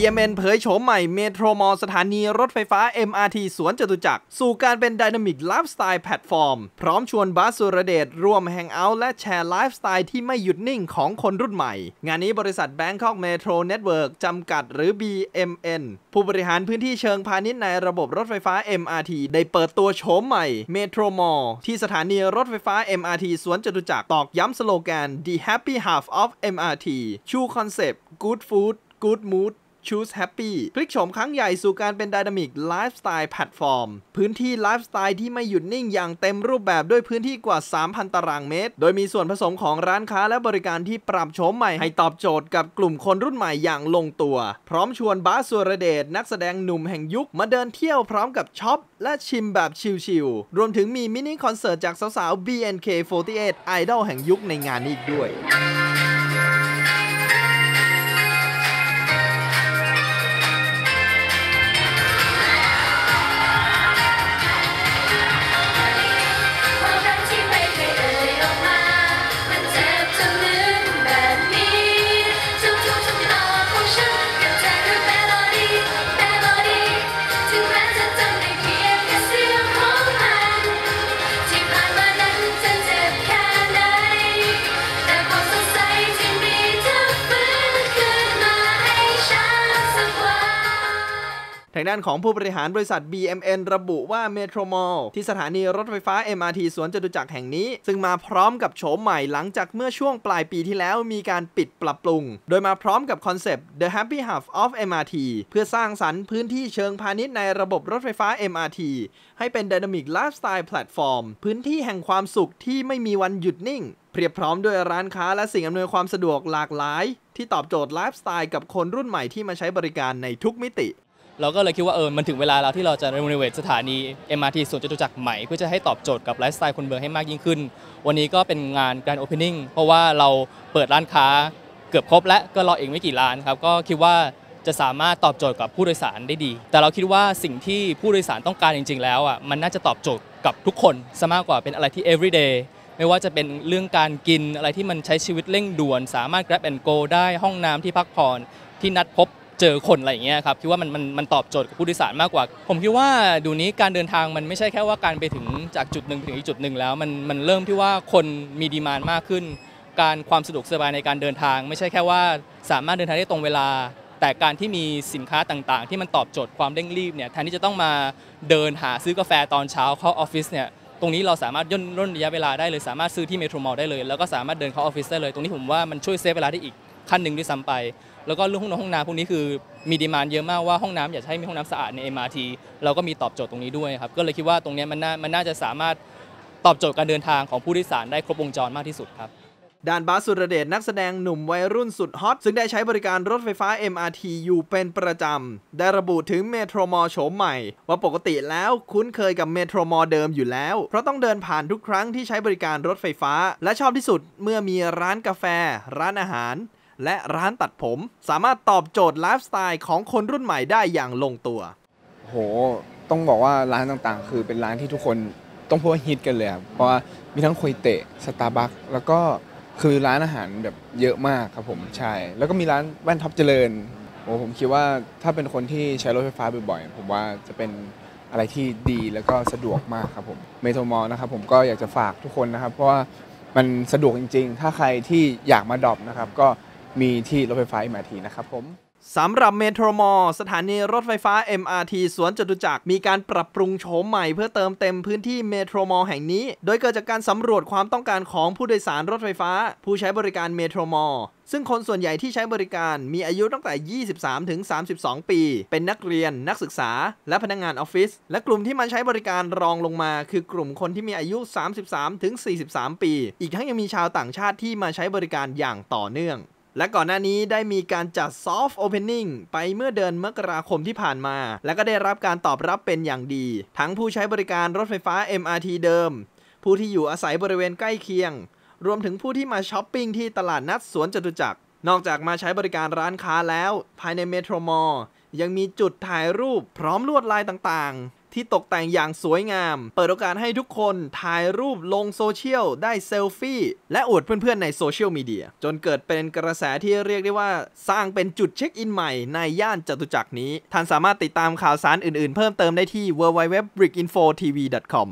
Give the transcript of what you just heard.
BMN เผยโฉมใหม่ Metro Mall สถานีรถไฟฟ้า MRT สวนจตุจักร สู่การเป็น Dynamic Lifestyle Platform พร้อมชวนบาสสุรเดชร่วม hangout และแชร์ไลฟ์สไตล์ที่ไม่หยุดนิ่งของคนรุ่นใหม่ งานนี้บริษัท Bangkok Metro Network จำกัดหรือ BMN ผู้บริหารพื้นที่เชิงพาณิชย์ในระบบรถไฟฟ้า MRT ได้เปิดตัวโฉมใหม่ Metro Mall ที่สถานีรถไฟฟ้า MRT สวนจตุจักรตอกย้ำสโลแกน The Happy Hub of MRT ชูคอนเซปต์ Good Food Good Mood Choose Happy พลิกโฉมครั้งใหญ่สู่การเป็น Dynamic Lifestyle Platform พื้นที่ไลฟ์สไตล์ที่ไม่หยุดนิ่งอย่างเต็มรูปแบบด้วยพื้นที่กว่า 3,000 ตารางเมตร โดยมีส่วนผสมของร้านค้าและบริการที่ปรับโฉมใหม่ให้ตอบโจทย์กับกลุ่มคนรุ่นใหม่อย่างลงตัว พร้อมชวนบาสสุรเดชนักแสดงหนุ่มแห่งยุคมาเดินเที่ยวพร้อมกับช็อปและชิมแบบชิลๆ รวมถึงมีมินิคอนเสิร์ตจากสาวๆ BNK48 ไอดอลแห่งยุคในงานนี้อีกด้วย ทางด้านของผู้บริหารบริษัท BMN ระบุว่า Metro Mall ที่สถานีรถไฟฟ้า MRT สวนจตุจักรแห่งนี้ ซึ่งมาพร้อมกับโฉมใหม่หลังจากเมื่อช่วงปลายปีที่แล้วมีการปิดปรับปรุง โดยมาพร้อมกับคอนเซปต์ The Happy Hub of MRT เพื่อสร้างสรรค์พื้นที่เชิงพาณิชย์ในระบบรถไฟฟ้า MRT ให้เป็น Dynamic Lifestyle Platform พื้นที่แห่งความสุขที่ไม่มีวันหยุดนิ่งเพียบพร้อมด้วยร้านค้าและสิ่งอำนวยความสะดวกหลากหลาย ที่ตอบโจทย์ไลฟ์สไตล์กับคนรุ่นใหม่ที่มาใช้บริการในทุกมิติ เราก็เลยคิดว่าเออมันถึงเวลาแล้วที่เราจะรีโนเวทสถานี MRT สวนจตุจักรใหม่ เพื่อจะให้ตอบโจทย์กับไลฟ์สไตล์คนเมืองให้มากยิ่งขึ้น วันนี้ก็เป็นงานการ opening เพราะว่าเราเปิดร้านค้าเกือบครบและก็รออีกไม่กี่ร้านครับก็คิดว่าจะสามารถตอบโจทย์กับผู้โดยสารได้ดี แต่เราคิดว่าสิ่งที่ผู้โดยสารต้องการจริง ๆ แล้วอะมันน่าจะตอบโจทย์กับทุกคนซะมากกว่าเป็นอะไรที่ everyday ไม่ว่าจะเป็นเรื่องการกินอะไรที่มันใช้ชีวิตเร่งด่วน สามารถ grab and go ได้ห้องน้ำที่พักผ่อนที่นัดพบ เจอคนอะไรอย่างเงี้ยครับคิดว่ามันมันมันตอบโจทย์กับผู้โดยสารมากกว่า ผมคิดว่าดูนี้การเดินทางมันไม่ใช่แค่ว่าการไปถึงจากจุดหนึ่งถึงอีกจุดหนึ่งแล้วมันมันเริ่มที่ว่าคนมีดีมานมากขึ้น การความสะดวกสบายในการเดินทาง ไม่ใช่แค่ว่าสามารถเดินทางได้ตรงเวลา แต่การที่มีสินค้าต่างๆ ที่มันตอบโจทย์ความเร่งรีบเนี่ยแทนที่จะต้องมาเดินหาซื้อกาแฟตอนเช้าเข้าออฟฟิศเนี่ยตรงนี้เราสามารถย่นร่นระยะเวลาได้เลยสามารถซื้อที่ Metro Mall ได้เลย แล้วก็สามารถเดินเข้าออฟฟิศได้เลย ตรงนี้ผมว่ามันช่วย save เวลาได้อีก ขั้นหนึ่งด้วยซ้ำไป แล้วก็เรื่องห้องน้ำห้องน้ำพวกนี้คือมี demand เยอะมากว่าห้องน้ำอยากให้มีห้องน้ำสะอาดใน MRT เราก็มีตอบโจทย์ตรงนี้ด้วยครับก็เลยคิดว่าตรงเนี้ยมันน่ามันน่าจะสามารถตอบโจทย์การเดินทางของผู้โดยสารได้ครบวงจรมากที่สุดครับ ด้านบาสสุรเดชนักแสดงหนุ่มวัยรุ่นสุดฮอต ซึ่งได้ใช้บริการรถไฟฟ้า MRT อยู่เป็นประจำ ได้ระบุถึง Metro Mall โฉมใหม่ ว่าปกติแล้วคุ้นเคยกับ Metro Mall เดิมอยู่แล้ว เพราะต้องเดินผ่านทุกครั้งที่ใช้บริการรถไฟฟ้า และชอบที่สุดเมื่อมีร้านกาแฟ ร้านอาหาร และร้านตัดผม สามารถตอบโจทย์ไลฟ์สไตล์ของคนรุ่นใหม่ได้อย่างลงตัวโหต้องบอกว่าร้านต่างๆ คือเป็นร้านที่ทุกคนต้องพูดว่าฮิตกันเลยครับเพราะว่ามีทั้งคุยเตะสตาร์บัคแล้วก็คือร้านอาหารแบบเยอะมากครับผมใช่แล้วก็มีร้านแว่นท็อปเจริญโอ้ผมคิดว่าถ้าเป็นคนที่ใช้รถไฟฟ้าบ่อยๆผมว่าจะเป็นอะไรที่ดีแล้วก็สะดวกมากครับผม Metro Mall นะครับผมก็อยากจะฝากทุกคนนะครับ เพราะว่ามันสะดวกจริง ๆ ถ้าใครที่อยากมา drop นะครับก็ มีที่รถไฟฟ้า MRT นะครับผมสำหรับ Metro Mall สถานีรถไฟฟ้า MRT สวนจตุจักรมีการปรับปรุงโฉมใหม่เพื่อเติมเต็มพื้นที่ Metro Mall แห่งนี้ โดยเกิดจากการสำรวจความต้องการของผู้โดยสารรถไฟฟ้า ผู้ใช้บริการเมโทรมอลซึ่งคนส่วนใหญ่ที่ใช้บริการมีอายุตั้งแต่ 23 ถึง 32 ปี เป็นนักเรียน นักศึกษา และพนักงานออฟฟิศ และกลุ่มที่มาใช้บริการรองลงมา คือกลุ่มคนที่มีอายุ 33 ถึง 43 ปี อีกทั้งยังมีชาวต่างชาติที่มาใช้บริการอย่างต่อเนื่อง และก่อนหน้านี้ได้มีการจัด Soft Opening ไปเมื่อเดือนมกราคมที่ผ่านมา และก็ได้รับการตอบรับเป็นอย่างดี ทั้งผู้ใช้บริการรถไฟฟ้า MRT เดิม ผู้ที่อยู่อาศัยบริเวณใกล้เคียง รวมถึงผู้ที่มาช้อปปิ้งที่ตลาดนัดสวนจตุจักรนอกจากมาใช้บริการร้านค้าแล้ว ภายใน Metro Mall ยังมีจุดถ่ายรูปพร้อมลวดลายต่าง ที่ตกแต่งอย่างสวยงาม เปิดโอกาสให้ทุกคนถ่ายรูปลงโซเชียล ได้เซลฟี่ และอวดเพื่อนๆในโซเชียลมีเดีย จนเกิดเป็นกระแสที่เรียกได้ว่า สร้างเป็นจุดเช็คอินใหม่ในย่านจตุจักรนี้ ท่านสามารถติดตามข่าวสารอื่นๆ เพิ่มเติมได้ที่ www.brickinfotv.com